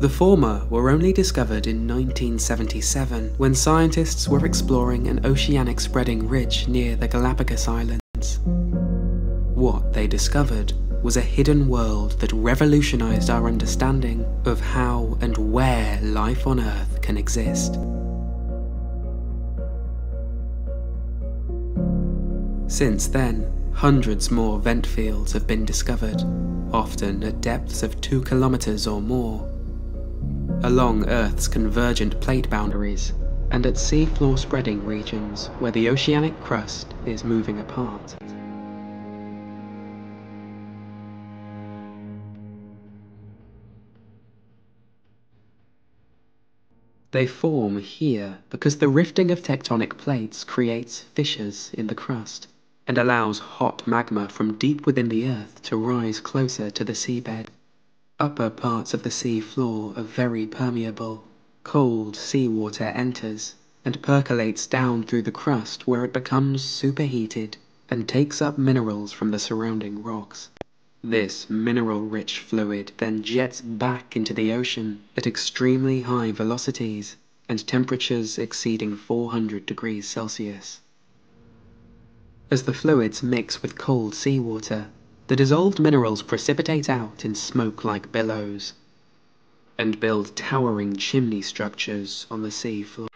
The former were only discovered in 1977 when scientists were exploring an oceanic spreading ridge near the Galapagos Islands. What they discovered was a hidden world that revolutionized our understanding of how and where life on Earth can exist. Since then, hundreds more vent fields have been discovered, often at depths of 2 kilometers or more along Earth's convergent plate boundaries, and at seafloor spreading regions where the oceanic crust is moving apart. They form here because the rifting of tectonic plates creates fissures in the crust and allows hot magma from deep within the Earth to rise closer to the seabed. Upper parts of the sea floor are very permeable. Cold seawater enters and percolates down through the crust where it becomes superheated and takes up minerals from the surrounding rocks. This mineral-rich fluid then jets back into the ocean at extremely high velocities and temperatures exceeding 400 degrees Celsius. As the fluids mix with cold seawater, the dissolved minerals precipitate out in smoke like billows and build towering chimney structures on the sea floor.